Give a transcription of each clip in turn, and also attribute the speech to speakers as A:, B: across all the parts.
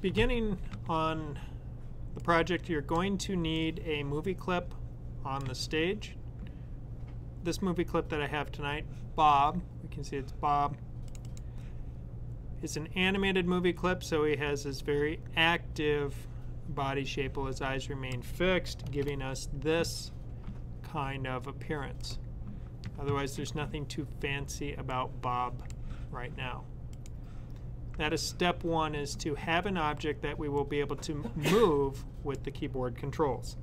A: beginning on the project, you're going to need a movie clip on the stage. This movie clip that I have tonight, Bob, we can see it's Bob, is an animated movie clip, so he has this very active body shape while his eyes remain fixed, giving us this kind of appearance. Otherwise, there's nothing too fancy about Bob right now. That is step one, is to have an object that we will be able to move with the keyboard controls.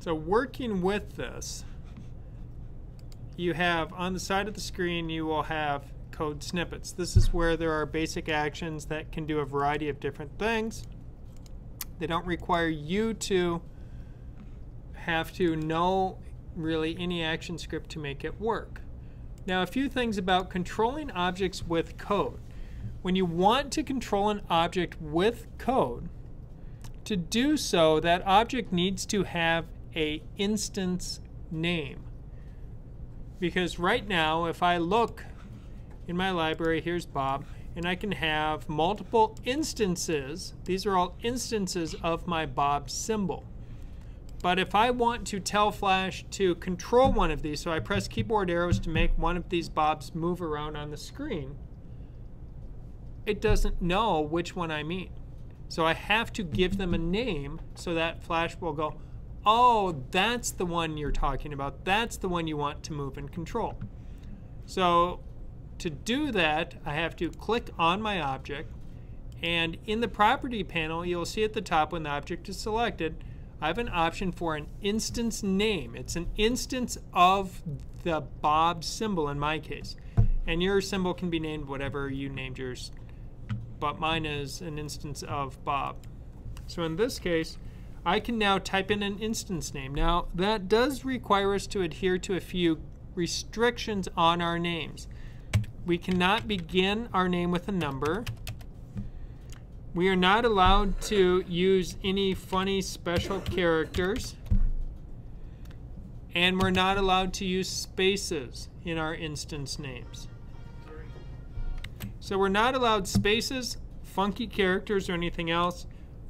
A: So working with this, you have on the side of the screen, you will have code snippets. This is where there are basic actions that can do a variety of different things. They don't require you to have to know really any action script to make it work. Now a few things about controlling objects with code. When you want to control an object with code, to do so that object needs to have a instance name. Because right now if I look in my library, here's Bob, and I can have multiple instances. These are all instances of my Bob symbol. But if I want to tell Flash to control one of these, so I press keyboard arrows to make one of these Bobs move around on the screen, it doesn't know which one I mean. So I have to give them a name so that Flash will go, oh, that's the one you're talking about. That's the one you want to move and control. So to do that, I have to click on my object. And in the property panel, you'll see at the top when the object is selected, I have an option for an instance name. It's an instance of the Bob symbol in my case. And your symbol can be named whatever you named yours. But mine is an instance of Bob. So in this case, I can now type in an instance name. Now, that does require us to adhere to a few restrictions on our names. We cannot begin our name with a number. We are not allowed to use any funny special characters. And we're not allowed to use spaces in our instance names. So we're not allowed spaces, funky characters, or anything else.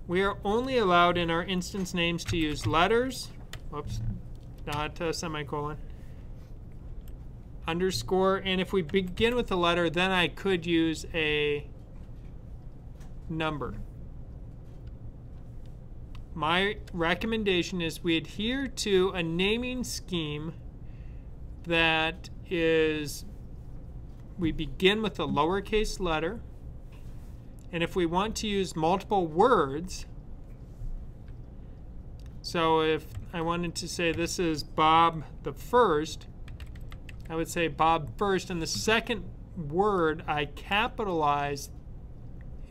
A: We are only allowed in our instance names to use letters, whoops, not a semicolon, underscore, and if we begin with a letter, then I could use a number. My recommendation is we adhere to a naming scheme that is we begin with a lowercase letter and if we want to use multiple words so if I wanted to say this is Bob the first I would say Bob first, and the second word, I capitalize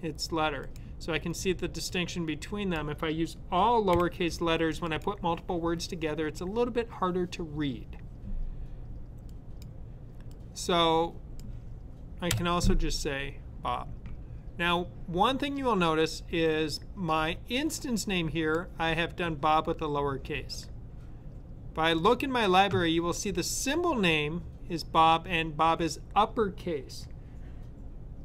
A: its letter. So I can see the distinction between them. If I use all lowercase letters when I put multiple words together, it's a little bit harder to read. So I can also just say Bob. Now, one thing you will notice is my instance name here, I have done Bob with a lowercase. If I look in my library, you will see the symbol name is Bob and Bob is uppercase.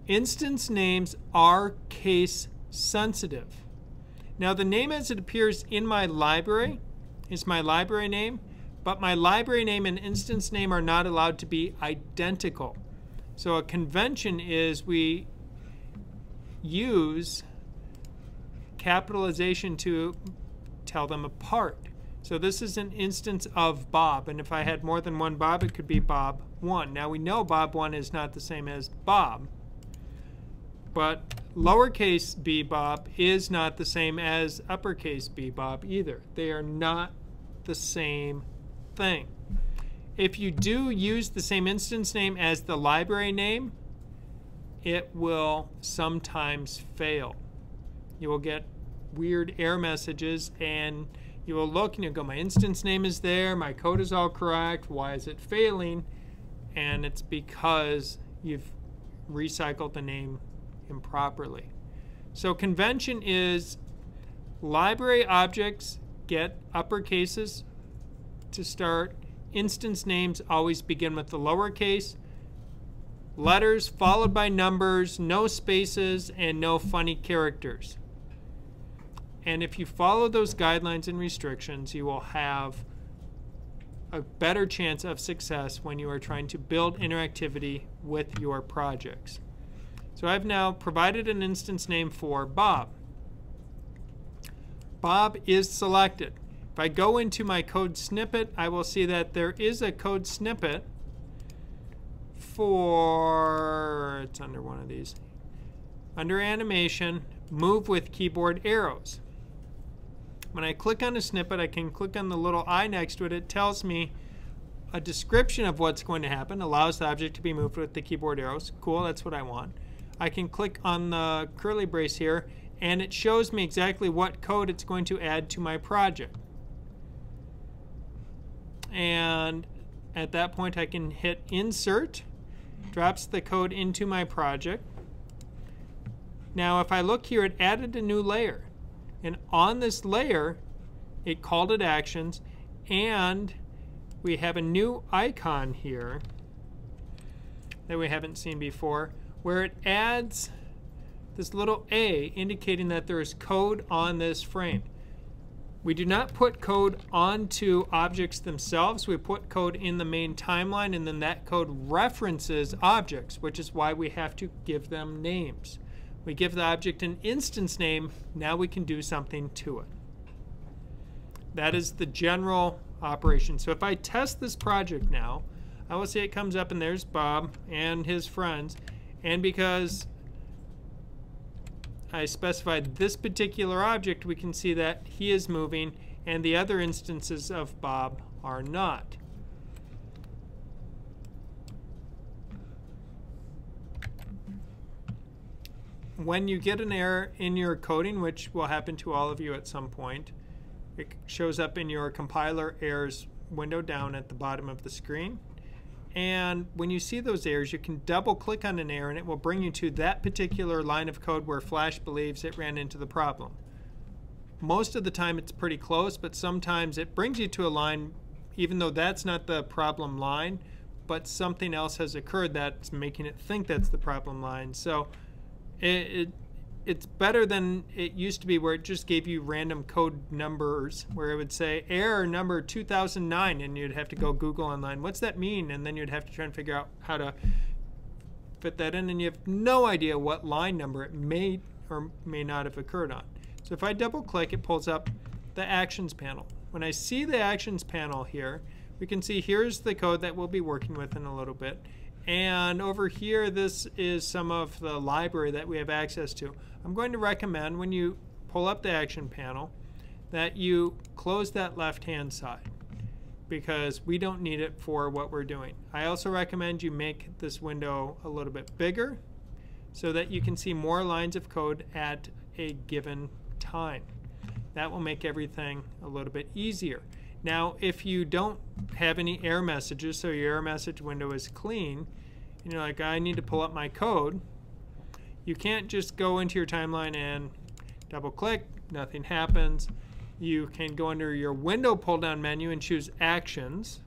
A: Instance names are case sensitive. Now the name as it appears in my library is my library name, but my library name and instance name are not allowed to be identical. So a convention is we use capitalization to tell them apart. So this is an instance of Bob, and if I had more than one Bob, it could be Bob 1. Now we know Bob 1 is not the same as Bob, but lowercase b Bob is not the same as uppercase b Bob either. They are not the same thing. If you do use the same instance name as the library name, it will sometimes fail. You will get weird error messages and you will look and you'll go, my instance name is there, my code is all correct, why is it failing? And it's because you've recycled the name improperly. So convention is library objects get uppercases to start. Instance names always begin with the lowercase. letters followed by numbers, no spaces, and no funny characters. And if you follow those guidelines and restrictions, you will have a better chance of success when you are trying to build interactivity with your projects. So I've now provided an instance name for Bob. Bob is selected. If I go into my code snippet, I will see that there is a code snippet for, it's under one of these, under animation, move with keyboard arrows. When I click on a snippet, I can click on the little eye next to it. It tells me a description of what's going to happen, allows the object to be moved with the keyboard arrows. Cool, that's what I want. I can click on the curly brace here, and it shows me exactly what code it's going to add to my project. And at that point, I can hit Insert, drops the code into my project. Now, if I look here, it added a new layer. And on this layer, it called it actions, and we have a new icon here that we haven't seen before, where it adds this little A indicating that there is code on this frame. We do not put code onto objects themselves. We put code in the main timeline, and then that code references objects, which is why we have to give them names. We give the object an instance name. Now we can do something to it. That is the general operation. So if I test this project now, I will see it comes up and there's Bob and his friends. And because I specified this particular object, we can see that he is moving and the other instances of Bob are not. when you get an error in your coding, which will happen to all of you at some point, it shows up in your compiler errors window down at the bottom of the screen. And when you see those errors, you can double click on an error and it will bring you to that particular line of code where Flash believes it ran into the problem. Most of the time it's pretty close, but sometimes it brings you to a line, even though that's not the problem line, but something else has occurred that's making it think that's the problem line. So it, it it's better than it used to be where it just gave you random code numbers where it would say error number 2009 and you'd have to go google online. What's that mean? And then you'd have to try and figure out how to fit that in and you have no idea what line number it may or may not have occurred on. So if i double click it pulls up the actions panel. When i see the actions panel here we can see here's the code that we'll be working with in a little bit and over here, this is some of the library that we have access to. I'm going to recommend when you pull up the action panel that you close that left-hand side because we don't need it for what we're doing. I also recommend you make this window a little bit bigger so that you can see more lines of code at a given time. That will make everything a little bit easier. Now, if you don't have any error messages, so your error message window is clean, and you're like, I need to pull up my code, you can't just go into your timeline and double click, nothing happens. You can go under your window pull down menu and choose actions.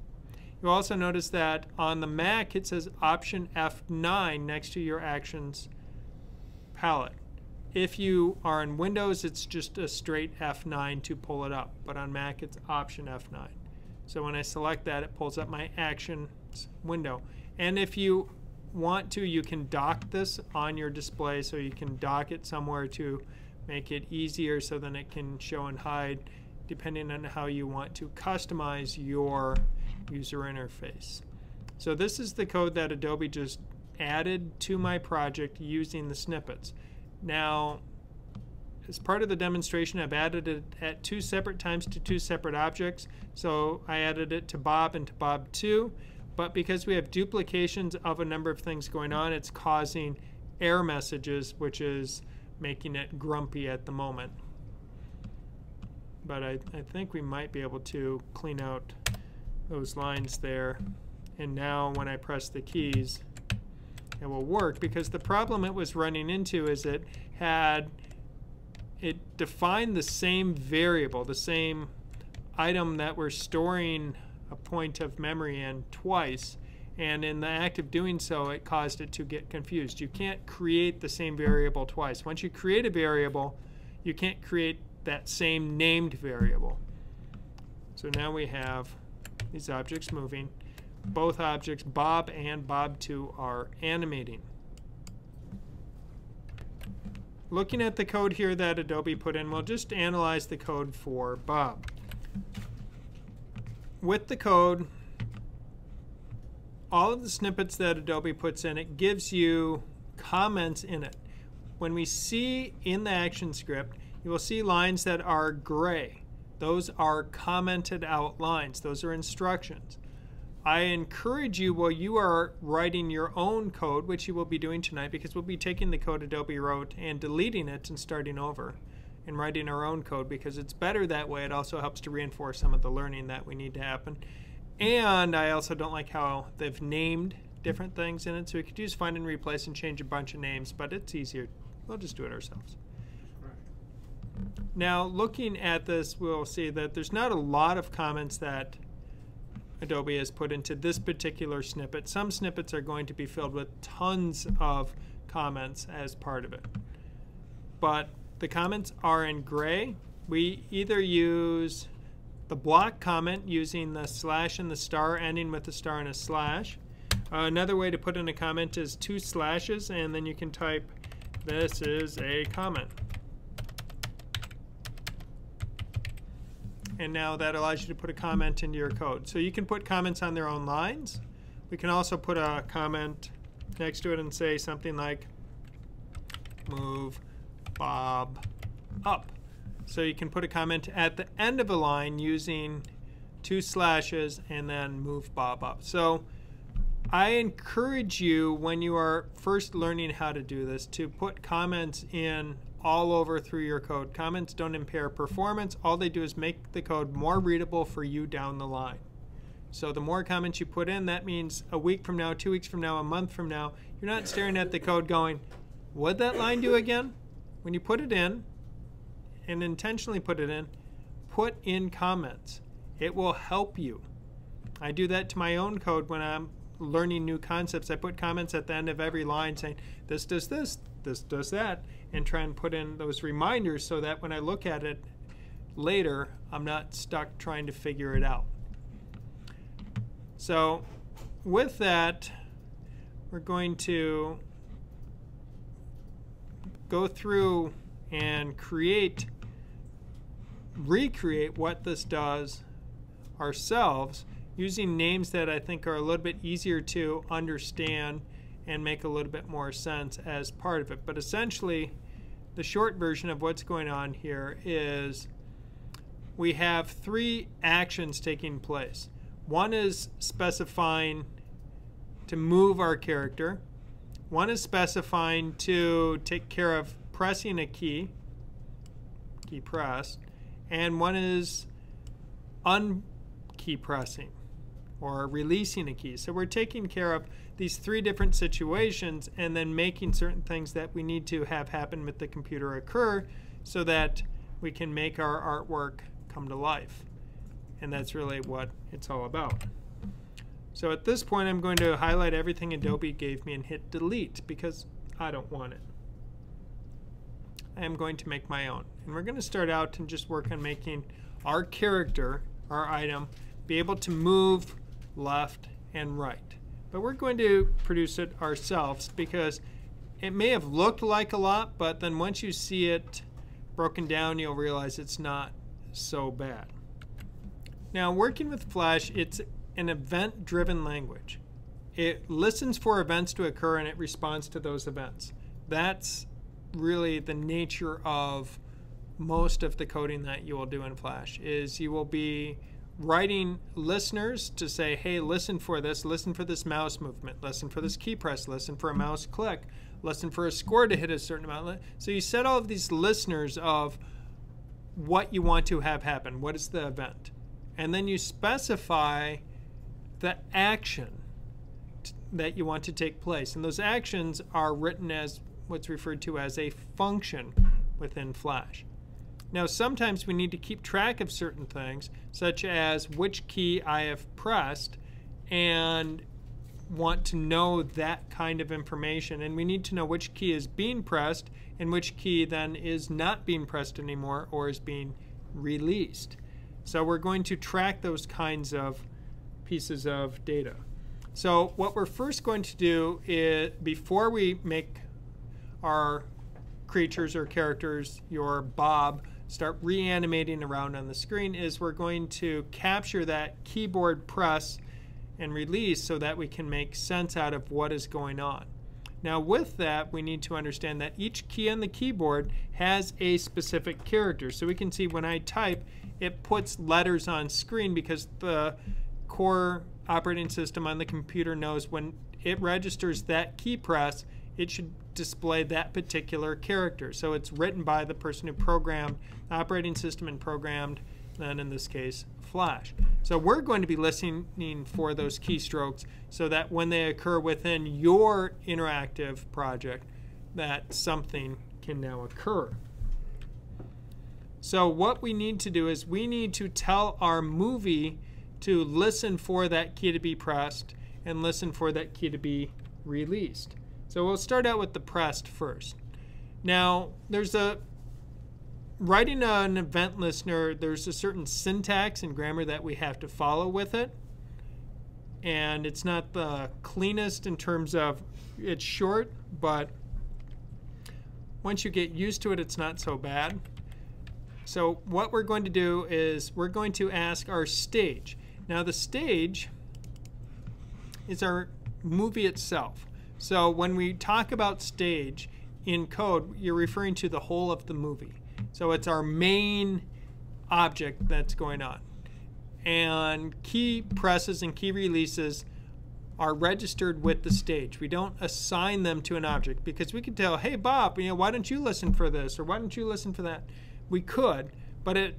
A: You'll also notice that on the Mac it says option F9 next to your actions palette. If you are in Windows, it's just a straight F9 to pull it up, but on Mac, it's Option F9. So when I select that, it pulls up my Actions window. And if you want to, you can dock this on your display, so you can dock it somewhere to make it easier so then it can show and hide depending on how you want to customize your user interface. So this is the code that Adobe just added to my project using the snippets. Now, as part of the demonstration, I've added it at two separate times to two separate objects. So I added it to Bob and to Bob 2. But because we have duplications of a number of things going on, it's causing error messages, which is making it grumpy at the moment. But I, I think we might be able to clean out those lines there. And now when I press the keys, it will work because the problem it was running into is it had it defined the same variable, the same item that we're storing a point of memory in twice, And in the act of doing so, it caused it to get confused. You can't create the same variable twice. Once you create a variable, you can't create that same named variable. So now we have these objects moving. Both objects, Bob and Bob2, are animating. Looking at the code here that Adobe put in, we'll just analyze the code for Bob. With the code, all of the snippets that Adobe puts in, it gives you comments in it. When we see in the action script, you will see lines that are gray. Those are commented out lines. Those are instructions. I encourage you while you are writing your own code, which you will be doing tonight because we'll be taking the code Adobe wrote and deleting it and starting over and writing our own code because it's better that way. It also helps to reinforce some of the learning that we need to happen. And I also don't like how they've named different things in it. So we could use find and replace and change a bunch of names, but it's easier. We'll just do it ourselves. Now, looking at this, we'll see that there's not a lot of comments that Adobe has put into this particular snippet. Some snippets are going to be filled with tons of comments as part of it. But the comments are in gray. We either use the block comment using the slash and the star ending with the star and a slash. Uh, another way to put in a comment is two slashes and then you can type this is a comment. And now that allows you to put a comment into your code. So you can put comments on their own lines. We can also put a comment next to it and say something like move Bob up. So you can put a comment at the end of a line using two slashes and then move Bob up. So I encourage you when you are first learning how to do this to put comments in all over through your code. Comments don't impair performance. All they do is make the code more readable for you down the line. So the more comments you put in, that means a week from now, two weeks from now, a month from now, you're not staring at the code going, what'd that line do again? When you put it in, and intentionally put it in, put in comments. It will help you. I do that to my own code when I'm learning new concepts. I put comments at the end of every line saying, this does this, this does that, and try and put in those reminders so that when I look at it later, I'm not stuck trying to figure it out. So with that, we're going to go through and create, recreate what this does ourselves using names that I think are a little bit easier to understand and make a little bit more sense as part of it. But essentially, the short version of what's going on here is we have three actions taking place. One is specifying to move our character. One is specifying to take care of pressing a key, key pressed, and one is unkey pressing or releasing a key. So we're taking care of these three different situations and then making certain things that we need to have happen with the computer occur so that we can make our artwork come to life. And that's really what it's all about. So at this point, I'm going to highlight everything Adobe gave me and hit delete because I don't want it. I am going to make my own. And we're going to start out and just work on making our character, our item, be able to move left, and right. But we're going to produce it ourselves because it may have looked like a lot, but then once you see it broken down, you'll realize it's not so bad. Now, working with Flash, it's an event-driven language. It listens for events to occur and it responds to those events. That's really the nature of most of the coding that you will do in Flash is you will be writing listeners to say, hey, listen for this, listen for this mouse movement, listen for this key press, listen for a mouse click, listen for a score to hit a certain amount. So you set all of these listeners of what you want to have happen, what is the event. And then you specify the action that you want to take place. And those actions are written as what's referred to as a function within Flash. Now, sometimes we need to keep track of certain things, such as which key I have pressed, and want to know that kind of information and we need to know which key is being pressed and which key then is not being pressed anymore or is being released. So we're going to track those kinds of pieces of data. So what we're first going to do is before we make our creatures or characters, your Bob, start reanimating around on the screen is we're going to capture that keyboard press and release so that we can make sense out of what is going on. Now with that, we need to understand that each key on the keyboard has a specific character. So we can see when I type, it puts letters on screen because the core operating system on the computer knows when it registers that key press, it should display that particular character. So it's written by the person who programmed the operating system and programmed, then in this case, Flash. So we're going to be listening for those keystrokes so that when they occur within your interactive project, that something can now occur. So what we need to do is we need to tell our movie to listen for that key to be pressed and listen for that key to be released. So we'll start out with the pressed first. Now, there's a writing an event listener, there's a certain syntax and grammar that we have to follow with it. And it's not the cleanest in terms of it's short, but once you get used to it, it's not so bad. So what we're going to do is we're going to ask our stage. Now the stage is our movie itself. So when we talk about stage in code, you're referring to the whole of the movie. So it's our main object that's going on. And key presses and key releases are registered with the stage. We don't assign them to an object because we could tell, hey Bob, you know, why don't you listen for this or why don't you listen for that? We could, but it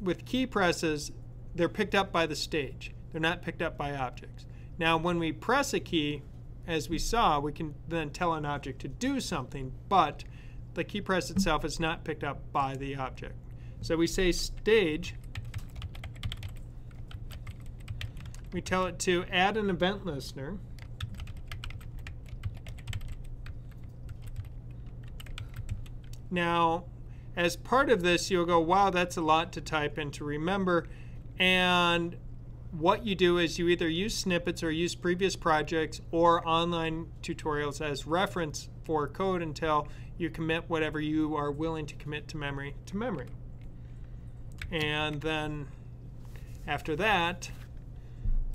A: with key presses, they're picked up by the stage. They're not picked up by objects. Now, when we press a key, as we saw, we can then tell an object to do something, but the key press itself is not picked up by the object. So we say stage. We tell it to add an event listener. Now, as part of this, you'll go, wow, that's a lot to type and to remember. And what you do is you either use snippets or use previous projects or online tutorials as reference for code until you commit whatever you are willing to commit to memory to memory. And then after that,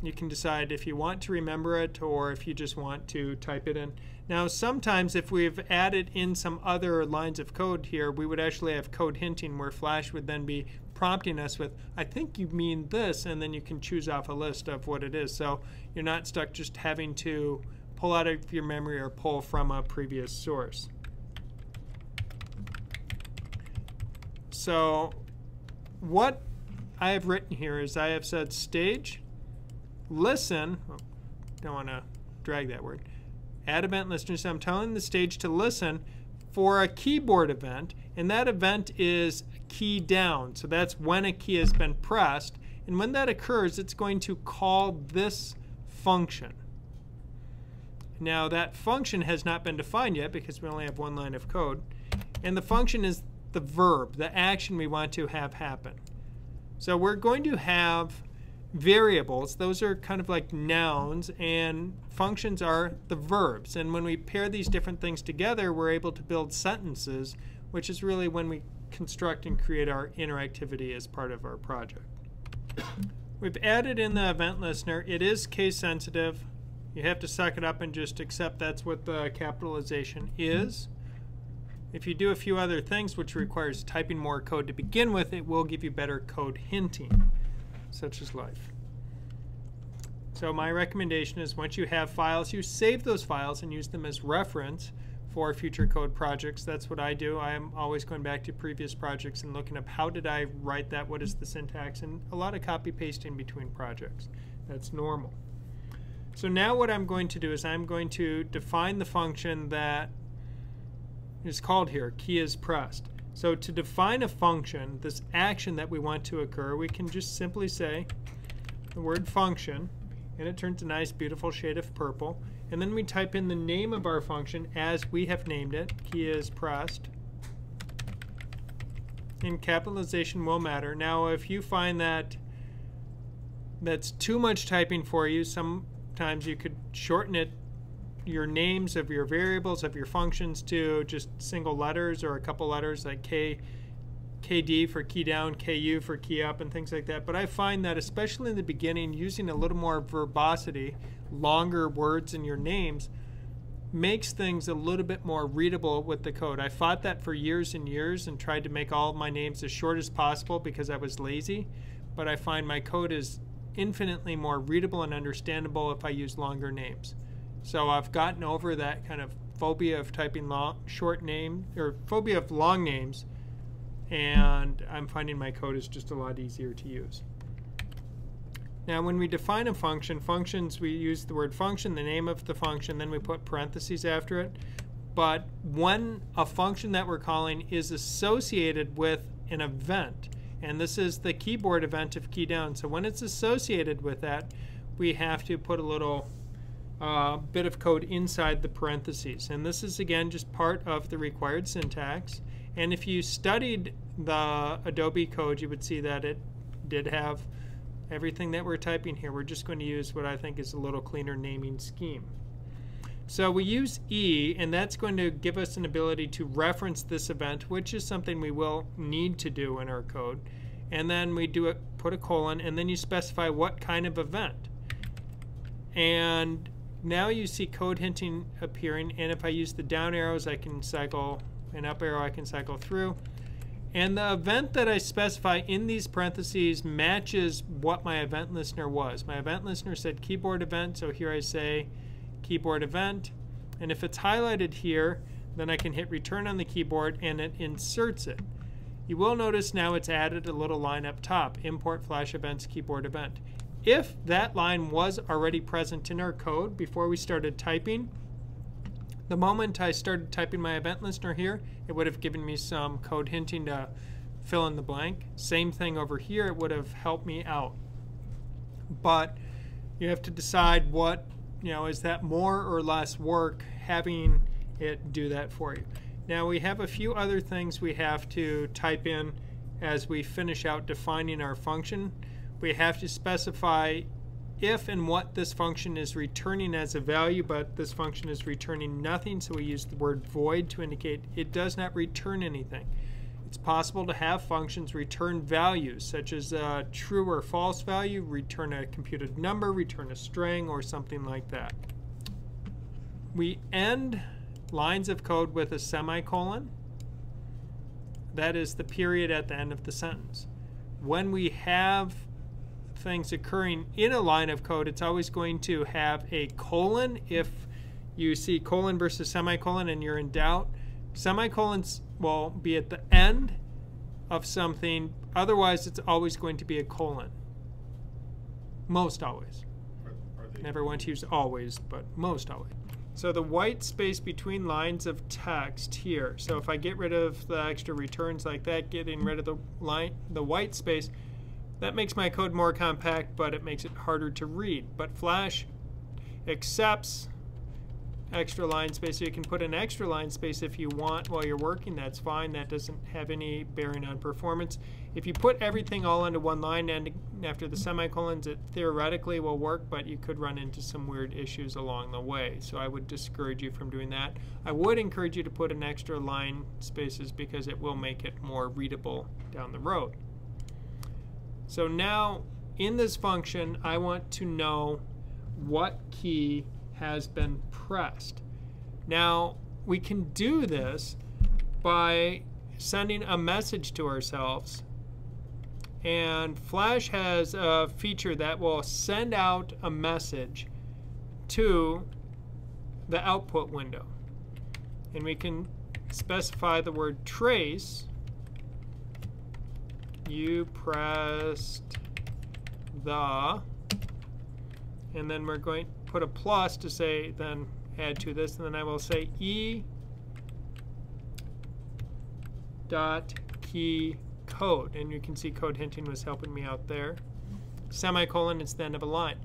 A: you can decide if you want to remember it or if you just want to type it in. Now, sometimes if we've added in some other lines of code here, we would actually have code hinting where Flash would then be prompting us with, I think you mean this, and then you can choose off a list of what it is. So you're not stuck just having to pull out of your memory or pull from a previous source. So what I have written here is I have said stage, listen, oh, don't want to drag that word, add event listener. So I'm telling the stage to listen for a keyboard event, and that event is key down. So that's when a key has been pressed. And when that occurs, it's going to call this function. Now that function has not been defined yet because we only have one line of code. And the function is the verb, the action we want to have happen. So we're going to have variables. Those are kind of like nouns, and functions are the verbs. And when we pair these different things together, we're able to build sentences, which is really when we construct and create our interactivity as part of our project. We've added in the event listener. It is case sensitive. You have to suck it up and just accept that's what the capitalization is. If you do a few other things, which requires typing more code to begin with, it will give you better code hinting, such as life. So my recommendation is once you have files, you save those files and use them as reference for future code projects. That's what I do. I am always going back to previous projects and looking up how did I write that, what is the syntax, and a lot of copy pasting between projects. That's normal. So now what I'm going to do is I'm going to define the function that is called here, key is pressed. So to define a function, this action that we want to occur, we can just simply say the word function, and it turns a nice beautiful shade of purple. And then we type in the name of our function as we have named it. Key is pressed. And capitalization will matter. Now if you find that that's too much typing for you, sometimes you could shorten it your names of your variables of your functions to just single letters or a couple letters like K KD for key down, KU for key up, and things like that. But I find that, especially in the beginning, using a little more verbosity, longer words in your names, makes things a little bit more readable with the code. I fought that for years and years and tried to make all of my names as short as possible because I was lazy. But I find my code is infinitely more readable and understandable if I use longer names. So I've gotten over that kind of phobia of typing long, short name or phobia of long names and I'm finding my code is just a lot easier to use. Now when we define a function, functions, we use the word function, the name of the function, then we put parentheses after it. But when a function that we're calling is associated with an event, and this is the keyboard event of key down, so when it's associated with that, we have to put a little uh, bit of code inside the parentheses. And this is again just part of the required syntax. And if you studied the Adobe code, you would see that it did have everything that we're typing here. We're just going to use what I think is a little cleaner naming scheme. So we use E, and that's going to give us an ability to reference this event, which is something we will need to do in our code. And then we do it, put a colon, and then you specify what kind of event. And now you see code hinting appearing, and if I use the down arrows, I can cycle and up arrow I can cycle through. And the event that I specify in these parentheses matches what my event listener was. My event listener said keyboard event, so here I say keyboard event. And if it's highlighted here, then I can hit return on the keyboard and it inserts it. You will notice now it's added a little line up top, import flash events keyboard event. If that line was already present in our code before we started typing, the moment I started typing my event listener here, it would have given me some code hinting to fill in the blank. Same thing over here, it would have helped me out. But you have to decide what, you know, is that more or less work having it do that for you. Now we have a few other things we have to type in as we finish out defining our function. We have to specify if and what this function is returning as a value, but this function is returning nothing, so we use the word void to indicate it does not return anything. It's possible to have functions return values, such as a true or false value, return a computed number, return a string, or something like that. We end lines of code with a semicolon. That is the period at the end of the sentence. When we have things occurring in a line of code, it's always going to have a colon if you see colon versus semicolon and you're in doubt. Semicolons will be at the end of something. Otherwise, it's always going to be a colon. Most always. Are, are Never want to use always, but most always. So the white space between lines of text here. So if I get rid of the extra returns like that, getting rid of the line, the white space, that makes my code more compact, but it makes it harder to read. But Flash accepts extra line space, so you can put an extra line space if you want while you're working. That's fine. That doesn't have any bearing on performance. If you put everything all into one line and after the semicolons, it theoretically will work, but you could run into some weird issues along the way. So I would discourage you from doing that. I would encourage you to put an extra line spaces because it will make it more readable down the road. So now in this function, I want to know what key has been pressed. Now, we can do this by sending a message to ourselves. And Flash has a feature that will send out a message to the output window. And we can specify the word trace you pressed the, and then we're going to put a plus to say, then add to this, and then I will say E dot key code. And you can see code hinting was helping me out there. Semicolon, it's the end of a line.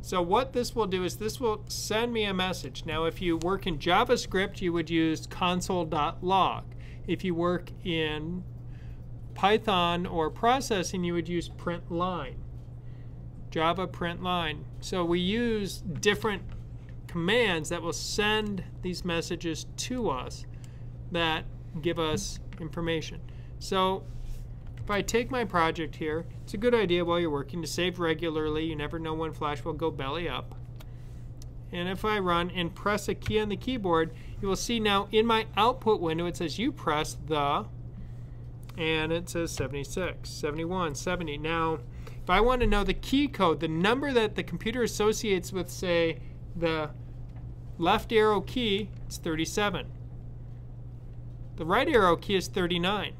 A: So what this will do is this will send me a message. Now, if you work in JavaScript, you would use console.log. If you work in Python or processing, you would use print line. Java print line. So we use different commands that will send these messages to us that give us information. So if I take my project here, it's a good idea while you're working to save regularly. You never know when Flash will go belly up. And if I run and press a key on the keyboard, you will see now in my output window it says you press the, and it says 76, 71, 70. Now, if I want to know the key code, the number that the computer associates with, say, the left arrow key, it's 37. The right arrow key is 39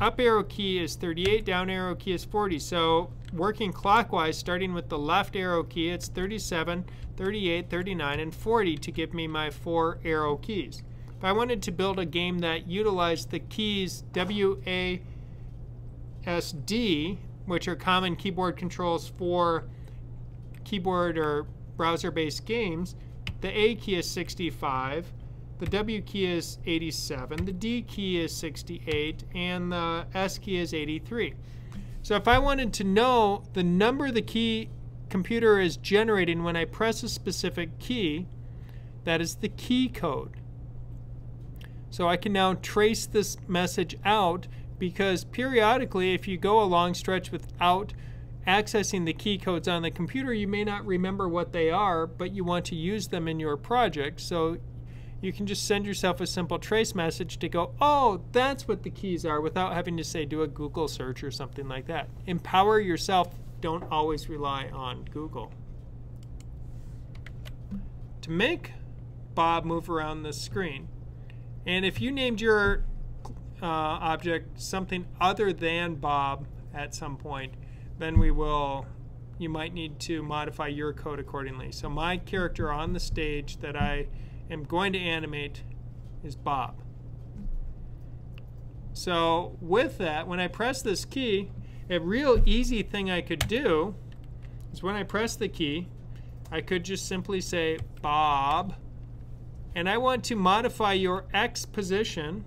A: up arrow key is 38, down arrow key is 40. So working clockwise, starting with the left arrow key, it's 37, 38, 39, and 40 to give me my four arrow keys. If I wanted to build a game that utilized the keys WASD, which are common keyboard controls for keyboard or browser-based games, the A key is 65, the W key is 87, the D key is 68, and the S key is 83. So if I wanted to know the number the key computer is generating when I press a specific key, that is the key code. So I can now trace this message out because periodically if you go a long stretch without accessing the key codes on the computer, you may not remember what they are, but you want to use them in your project. So you can just send yourself a simple trace message to go, oh, that's what the keys are, without having to say do a Google search or something like that. Empower yourself. Don't always rely on Google. To make Bob move around the screen, and if you named your uh, object something other than Bob at some point, then we will, you might need to modify your code accordingly. So my character on the stage that I am going to animate is Bob. So with that, when I press this key, a real easy thing I could do is when I press the key, I could just simply say Bob, and I want to modify your X position,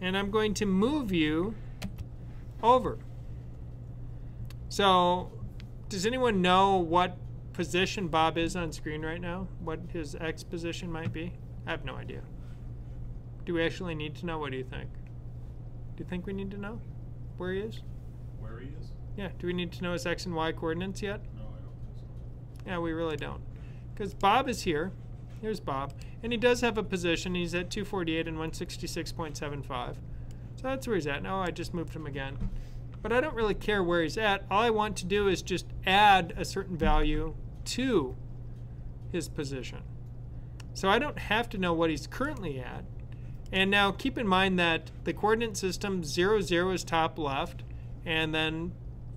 A: and I'm going to move you over. So does anyone know what position Bob is on screen right now, what his X position might be? I have no idea. Do we actually need to know? What do you think? Do you think we need to know where he is?
B: Where he is?
A: Yeah, do we need to know his X and Y coordinates yet?
B: No, I don't think so.
A: Yeah, we really don't. Because Bob is here. Here's Bob. And he does have a position. He's at 248 and 166.75. So that's where he's at. No, I just moved him again. But I don't really care where he's at. All I want to do is just add a certain value to his position. So I don't have to know what he's currently at. And now keep in mind that the coordinate system 0, 0 is top left, and then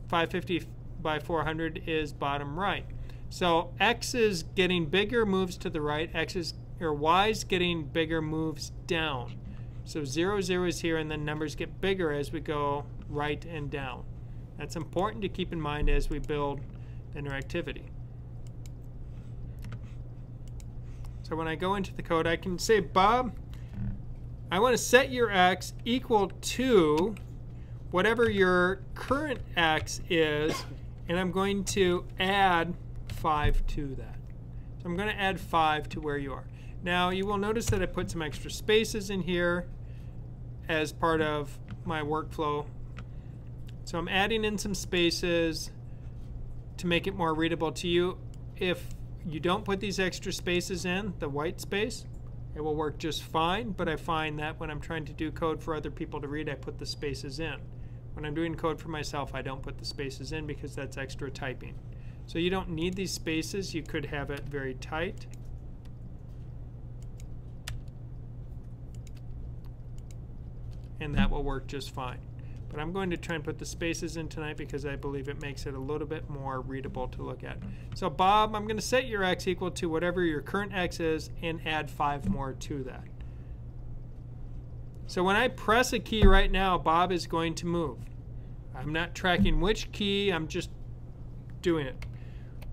A: 550 by 400 is bottom right. So x is getting bigger, moves to the right. X is or y is getting bigger, moves down. So 0, 0 is here, and then numbers get bigger as we go right and down. That's important to keep in mind as we build interactivity. So when I go into the code, I can say, Bob, I want to set your x equal to whatever your current x is, and I'm going to add 5 to that. So I'm going to add 5 to where you are. Now you will notice that I put some extra spaces in here as part of my workflow. So I'm adding in some spaces to make it more readable to you. If you don't put these extra spaces in, the white space, it will work just fine, but I find that when I'm trying to do code for other people to read, I put the spaces in. When I'm doing code for myself, I don't put the spaces in because that's extra typing. So you don't need these spaces. You could have it very tight. And that will work just fine. But I'm going to try and put the spaces in tonight because I believe it makes it a little bit more readable to look at. So Bob, I'm going to set your x equal to whatever your current x is and add 5 more to that. So when I press a key right now, Bob is going to move. I'm not tracking which key, I'm just doing it.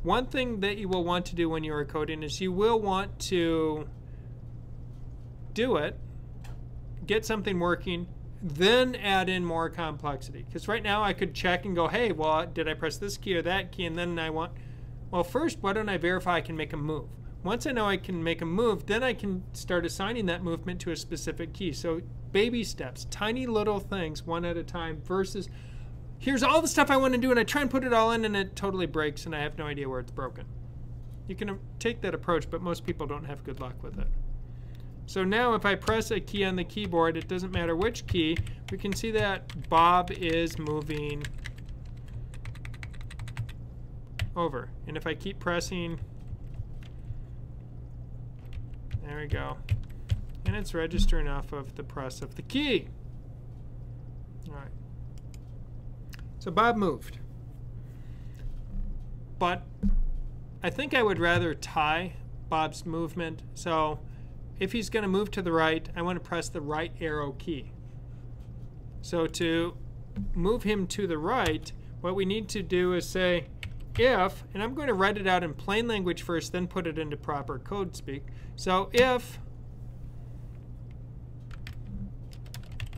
A: One thing that you will want to do when you are coding is you will want to do it, get something working, then add in more complexity. Because right now I could check and go, hey, well, did I press this key or that key? And then I want, well, first, why don't I verify I can make a move? Once I know I can make a move, then I can start assigning that movement to a specific key. So baby steps, tiny little things, one at a time, versus here's all the stuff I want to do, and I try and put it all in, and it totally breaks, and I have no idea where it's broken. You can uh, take that approach, but most people don't have good luck with it. So now if I press a key on the keyboard, it doesn't matter which key, we can see that Bob is moving over. And if I keep pressing, there we go. And it's registering off of the press of the key. All right. So Bob moved. But I think I would rather tie Bob's movement. So if he's going to move to the right, I want to press the right arrow key. So to move him to the right, what we need to do is say if, and I'm going to write it out in plain language first, then put it into proper code speak. So if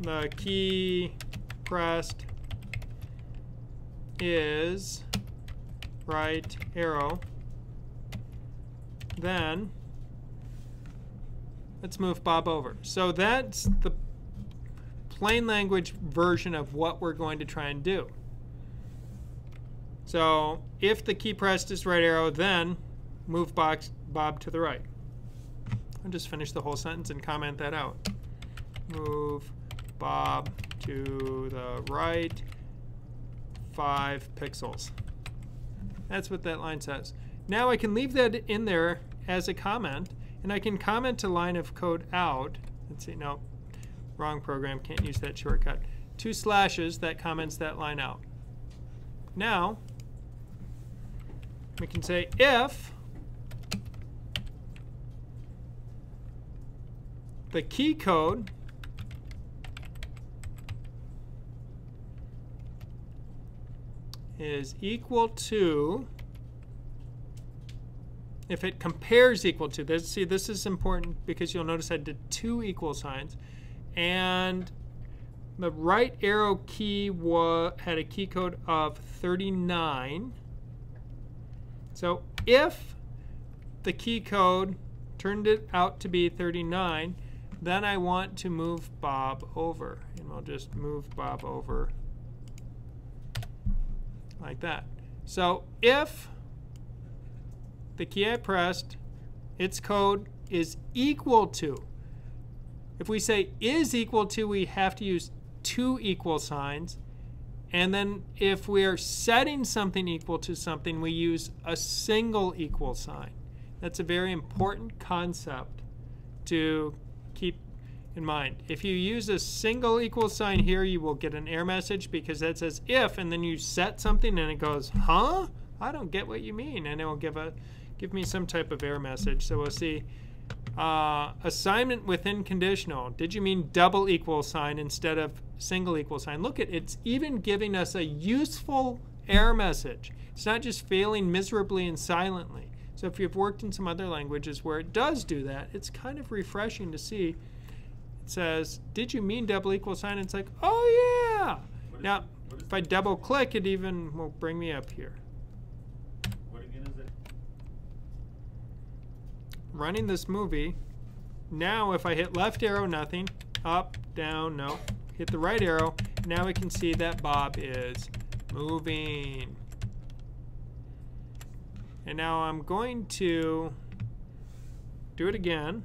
A: the key pressed is right arrow, then Let's move Bob over. So that's the plain language version of what we're going to try and do. So if the key pressed is right arrow, then move box, Bob to the right. I'll just finish the whole sentence and comment that out. Move Bob to the right five pixels. That's what that line says. Now I can leave that in there as a comment and I can comment a line of code out. Let's see, no, wrong program, can't use that shortcut. Two slashes, that comments that line out. Now, we can say if the key code is equal to if it compares equal to this, see this is important because you'll notice I did two equal signs and the right arrow key had a key code of 39. So if the key code turned it out to be 39, then I want to move Bob over. And I'll just move Bob over like that. So if the key I pressed, its code is equal to. If we say is equal to, we have to use two equal signs. And then if we are setting something equal to something, we use a single equal sign. That's a very important concept to keep in mind. If you use a single equal sign here, you will get an error message because that says if, and then you set something and it goes, huh? I don't get what you mean. And it will give a give me some type of error message. So we'll see. Uh, assignment within conditional. Did you mean double equal sign instead of single equal sign? Look at it's even giving us a useful error message. It's not just failing miserably and silently. So if you've worked in some other languages where it does do that, it's kind of refreshing to see. Says, did you mean double equal sign? it's like, oh yeah. Now, if I double click, it even will bring me up here. running this movie. Now if I hit left arrow, nothing. Up, down, no. Hit the right arrow. Now we can see that Bob is moving. And now I'm going to do it again.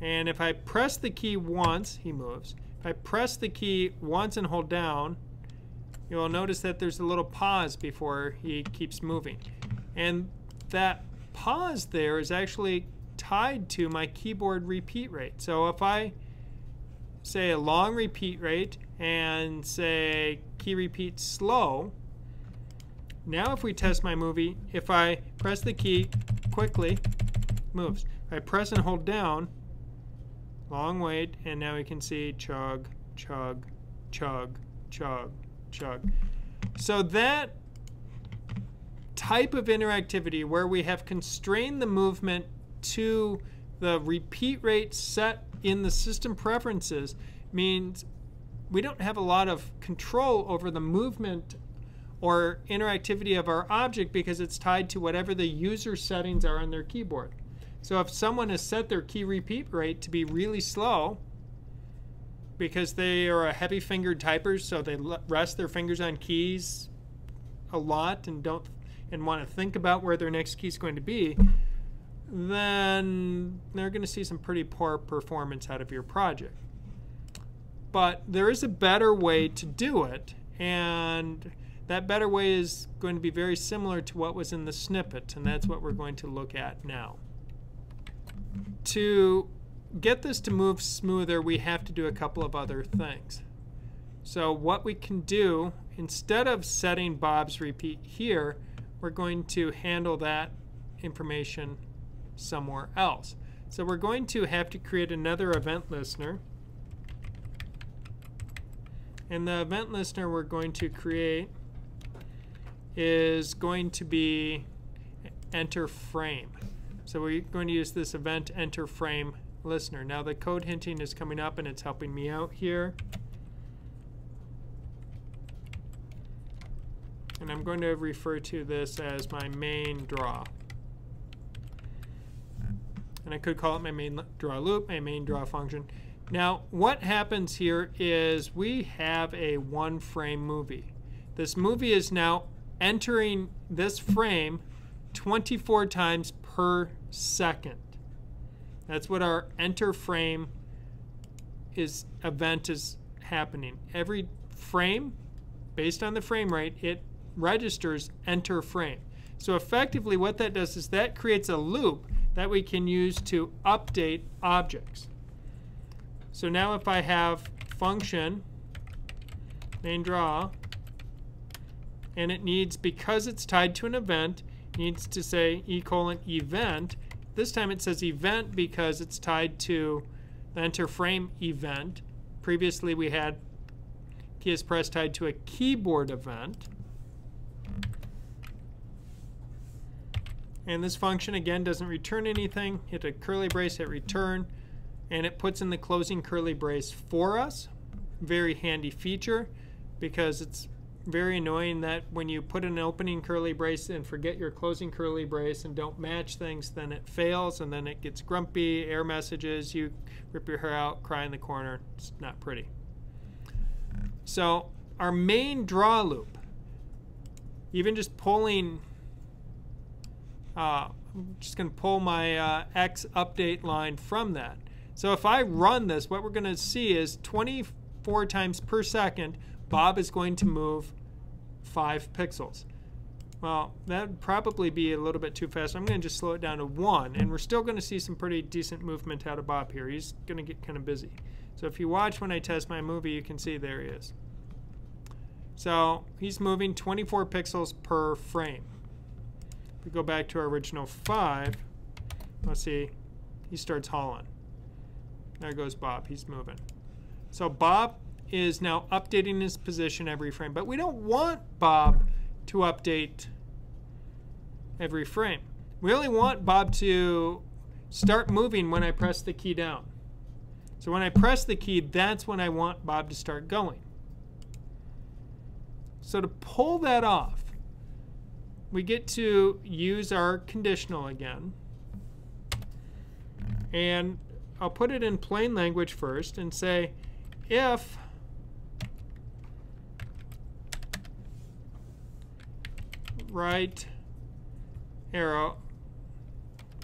A: And if I press the key once, he moves. If I press the key once and hold down, you'll notice that there's a little pause before he keeps moving. And that pause there is actually tied to my keyboard repeat rate. So if I say a long repeat rate and say key repeat slow, now if we test my movie, if I press the key quickly, moves. If I press and hold down, long wait, and now we can see chug, chug, chug, chug, chug. So that type of interactivity where we have constrained the movement to the repeat rate set in the system preferences means we don't have a lot of control over the movement or interactivity of our object because it's tied to whatever the user settings are on their keyboard. So if someone has set their key repeat rate to be really slow because they are a heavy fingered typer, so they rest their fingers on keys a lot and don't and want to think about where their next key is going to be, then they're going to see some pretty poor performance out of your project. But there is a better way to do it, and that better way is going to be very similar to what was in the snippet, and that's what we're going to look at now. To get this to move smoother, we have to do a couple of other things. So what we can do, instead of setting Bob's repeat here, we're going to handle that information somewhere else. So we're going to have to create another event listener. And the event listener we're going to create is going to be enter frame. So we're going to use this event enter frame listener. Now the code hinting is coming up and it's helping me out here. And I'm going to refer to this as my main draw. And I could call it my main draw loop, my main draw function. Now, what happens here is we have a one frame movie. This movie is now entering this frame 24 times per second. That's what our enter frame is event is happening. Every frame, based on the frame rate, it registers enter frame. So effectively what that does is that creates a loop that we can use to update objects. So now if I have function main draw and it needs, because it's tied to an event, needs to say e colon event. This time it says event because it's tied to the enter frame event. Previously we had key is pressed tied to a keyboard event. And this function, again, doesn't return anything. Hit a curly brace, hit return, and it puts in the closing curly brace for us. Very handy feature because it's very annoying that when you put an opening curly brace and forget your closing curly brace and don't match things, then it fails and then it gets grumpy, error messages, you rip your hair out, cry in the corner. It's not pretty. So our main draw loop, even just pulling uh, I'm just going to pull my uh, X update line from that. So if I run this, what we're going to see is 24 times per second, Bob is going to move 5 pixels. Well, that would probably be a little bit too fast. I'm going to just slow it down to 1, and we're still going to see some pretty decent movement out of Bob here. He's going to get kind of busy. So if you watch when I test my movie, you can see there he is. So he's moving 24 pixels per frame If we go back to our original 5, let's see, he starts hauling. There goes Bob. He's moving. So Bob is now updating his position every frame. But we don't want Bob to update every frame. We only want Bob to start moving when I press the key down. So when I press the key, that's when I want Bob to start going. So to pull that off, we get to use our conditional again. And I'll put it in plain language first and say if right arrow,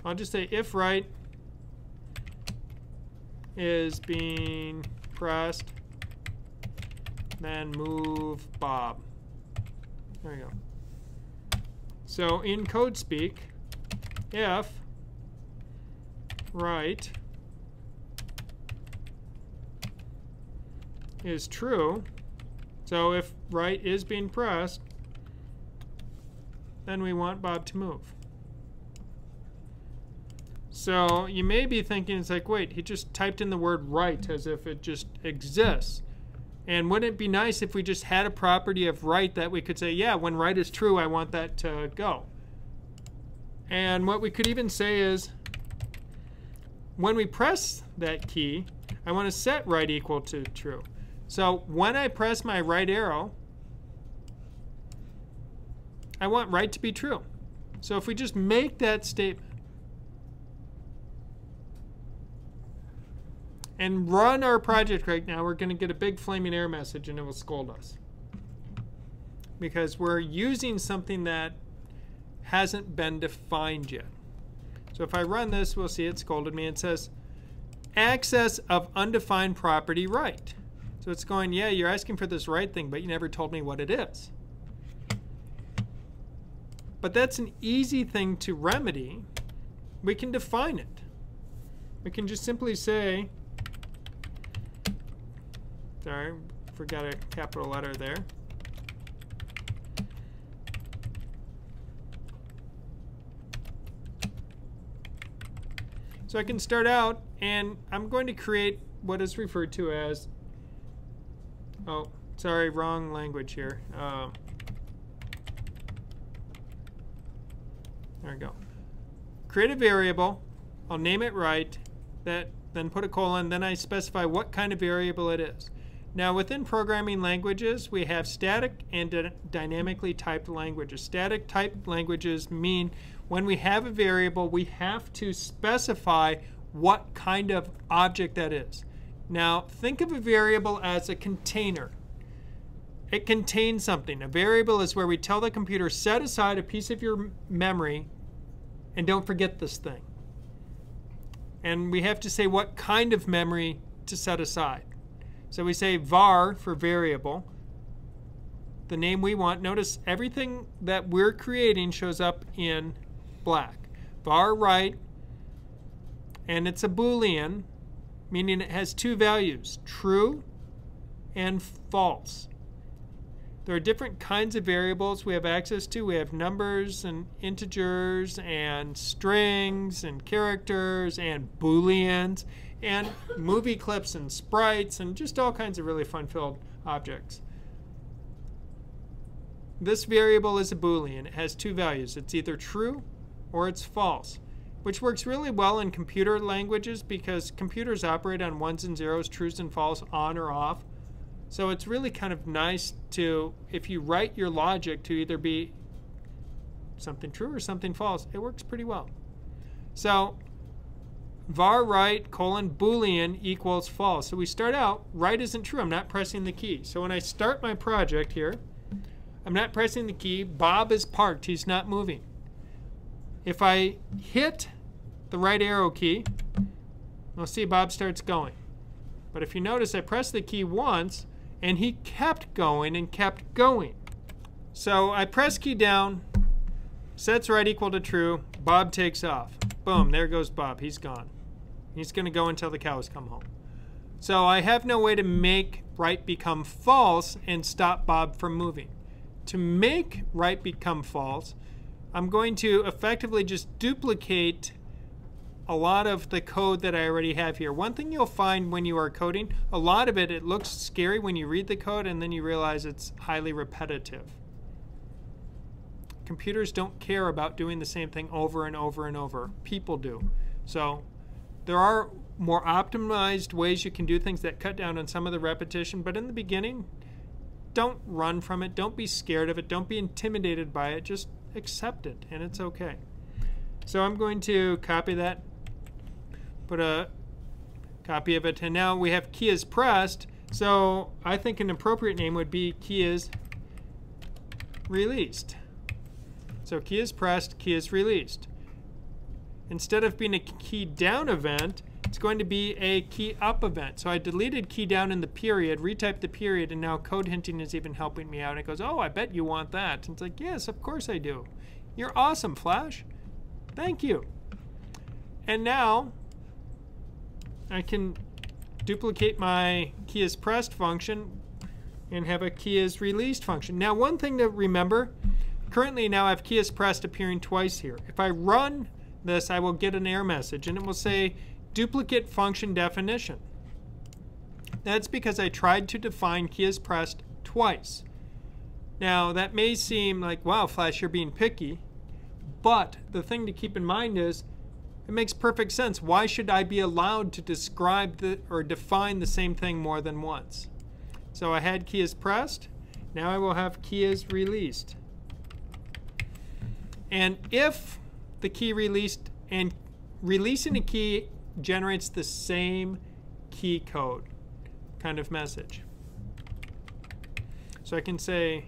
A: I'll just say if right is being pressed, then move Bob. There we go. So in code speak, if right is true, so if right is being pressed, then we want Bob to move. So you may be thinking, it's like, wait, he just typed in the word right as if it just exists. And wouldn't it be nice if we just had a property of right that we could say, yeah, when right is true, I want that to go. And what we could even say is, when we press that key, I want to set right equal to true. So when I press my right arrow, I want right to be true. So if we just make that statement and run our project right now, we're going to get a big flaming error message and it will scold us. Because we're using something that hasn't been defined yet. So if I run this, we'll see it scolded me. It says, access of undefined property right. So it's going, yeah, you're asking for this right thing, but you never told me what it is. But that's an easy thing to remedy. We can define it. We can just simply say, sorry, forgot a capital letter there. So I can start out and I'm going to create what is referred to as, oh, sorry, wrong language here. Um, There we go. Create a variable. I'll name it right. That then put a colon. Then I specify what kind of variable it is. Now within programming languages, we have static and dynamically typed languages. Static typed languages mean when we have a variable, we have to specify what kind of object that is. Now think of a variable as a container. It contains something. A variable is where we tell the computer, set aside a piece of your memory and don't forget this thing. And we have to say what kind of memory to set aside. So we say var for variable, the name we want. Notice everything that we're creating shows up in black. var right, and it's a boolean, meaning it has two values, true and false. There are different kinds of variables we have access to. We have numbers and integers and strings and characters and booleans and movie clips and sprites and just all kinds of really fun-filled objects. This variable is a boolean. It has two values. It's either true or it's false, which works really well in computer languages because computers operate on ones and zeros, trues and false, on or off. So it's really kind of nice to, if you right your logic to either be something true or something false, it works pretty well. So var right colon boolean equals false. So we start out, write isn't true, I'm not pressing the key. So when I start my project here, I'm not pressing the key, Bob is parked, he's not moving. If I hit the right arrow key, we'll see Bob starts going. But if you notice, I press the key once, and he kept going and kept going. So I press key down, sets right equal to true, Bob takes off. Boom, there goes Bob, he's gone. He's gonna go until the cows come home. So I have no way to make right become false and stop Bob from moving. To make right become false, I'm going to effectively just duplicate a lot of the code that I already have here. One thing you'll find when you are coding, a lot of it, it looks scary when you read the code and then you realize it's highly repetitive. Computers don't care about doing the same thing over and over and over. People do. So there are more optimized ways you can do things that cut down on some of the repetition, but in the beginning, don't run from it. Don't be scared of it. Don't be intimidated by it. Just accept it, and it's okay. So I'm going to copy that put a copy of it. And now we have is pressed. So I think an appropriate name would be is released. So key is pressed, key is released. Instead of being a key down event, it's going to be a key up event. So I deleted key down in the period, retyped the period, and now code hinting is even helping me out. It goes, oh, I bet you want that. And it's like, yes, of course I do. You're awesome, Flash. Thank you. And now I can duplicate my key is pressed function and have a key is released function. Now one thing to remember, currently now I have key is pressed appearing twice here. If I run this, I will get an error message and it will say duplicate function definition. That's because I tried to define key is pressed twice. Now, that may seem like, wow, Flash, you're being picky. But the thing to keep in mind is it makes perfect sense. Why should I be allowed to describe the or define the same thing more than once? So I had key is pressed. Now I will have key is released. And if the key released and releasing a key generates the same key code kind of message. So I can say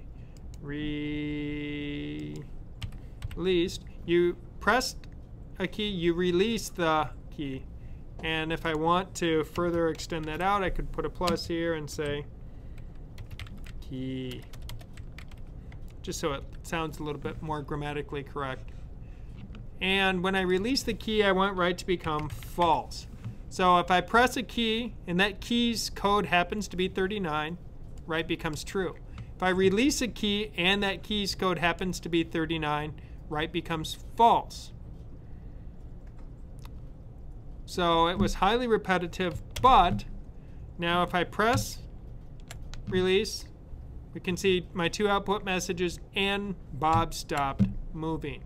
A: released. You pressed a key, you release the key. And if I want to further extend that out, I could put a plus here and say key, just so it sounds a little bit more grammatically correct. And when I release the key, I want right to become false. So if I press a key and that key's code happens to be 39, right becomes true. If I release a key and that key's code happens to be 39, right becomes false. So it was highly repetitive, but now if I press release, we can see my two output messages and Bob stopped moving.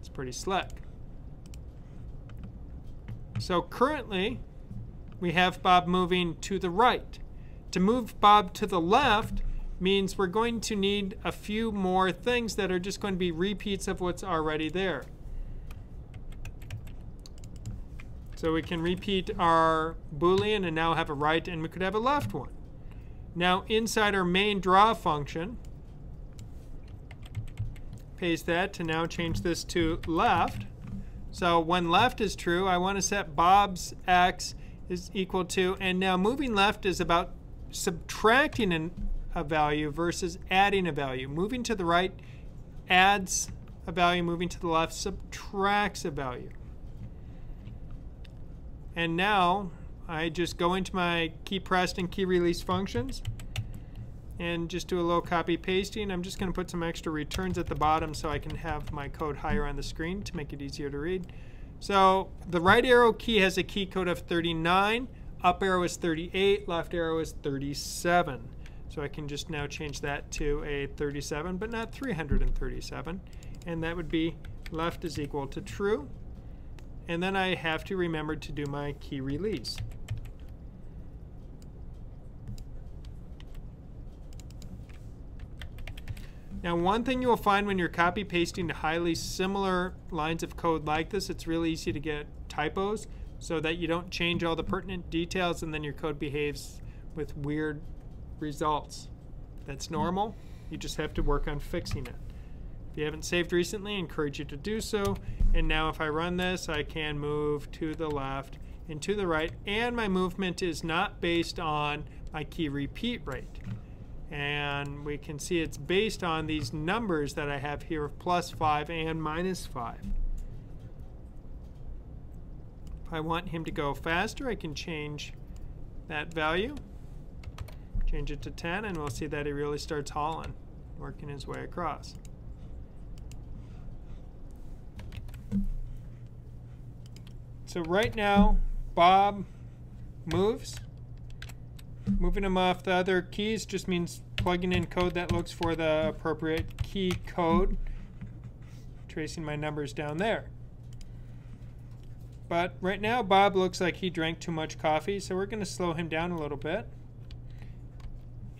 A: It's pretty slick. So currently, we have Bob moving to the right. To move Bob to the left means we're going to need a few more things that are just going to be repeats of what's already there. So we can repeat our Boolean and now have a right and we could have a left one. Now inside our main draw function, paste that to now change this to left. So when left is true, I want to set Bob's x is equal to, and now moving left is about subtracting an, a value versus adding a value. Moving to the right adds a value, moving to the left subtracts a value. And now I just go into my key pressed and key release functions and just do a little copy pasting. I'm just going to put some extra returns at the bottom so I can have my code higher on the screen to make it easier to read. So the right arrow key has a key code of 39, up arrow is 38, left arrow is 37. So I can just now change that to a 37, but not 337. And that would be left is equal to true. And then I have to remember to do my key release. Now one thing you will find when you're copy pasting highly similar lines of code like this, it's really easy to get typos so that you don't change all the pertinent details and then your code behaves with weird results. That's normal. You just have to work on fixing it. You haven't saved recently, I encourage you to do so. And now if I run this, I can move to the left and to the right. And my movement is not based on my key repeat rate and we can see it's based on these numbers that I have here of plus 5 and minus 5. If I want him to go faster, I can change that value, change it to 10, and we'll see that he really starts hauling, working his way across. So right now, Bob moves. Moving him off the other keys just means plugging in code that looks for the appropriate key code, tracing my numbers down there. But right now, Bob looks like he drank too much coffee, so we're going to slow him down a little bit.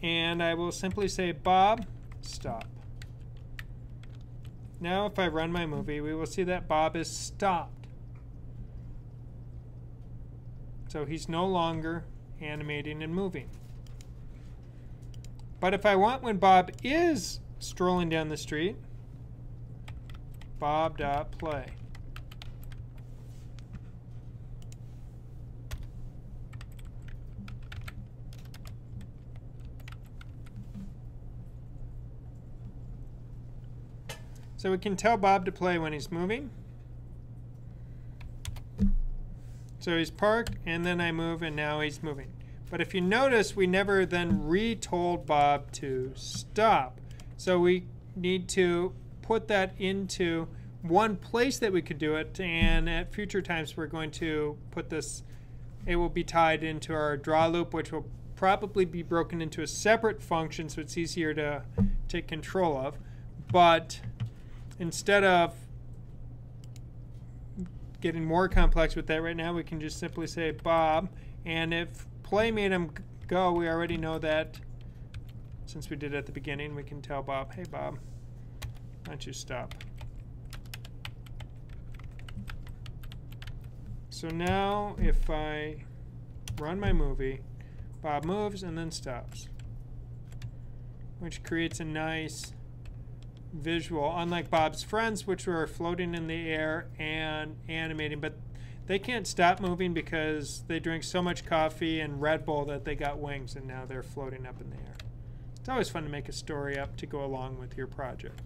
A: And I will simply say, Bob, stop. Now if I run my movie, we will see that Bob is stopped. So he's no longer animating and moving. But if I want when Bob is strolling down the street, bob.play. So we can tell Bob to play when he's moving. So he's parked, and then I move, and now he's moving. But if you notice, we never then retold Bob to stop. So we need to put that into one place that we could do it, and at future times we're going to put this it will be tied into our draw loop, which will probably be broken into a separate function so it's easier to take control of. But instead of getting more complex with that right now, we can just simply say Bob. And if play made him go, we already know that since we did at the beginning, we can tell Bob, hey Bob, why don't you stop? So now if I run my movie, Bob moves and then stops, which creates a nice visual, unlike Bob's friends, which were floating in the air and animating, but they can't stop moving because they drink so much coffee and Red Bull that they got wings and now they're floating up in the air. It's always fun to make a story up to go along with your project.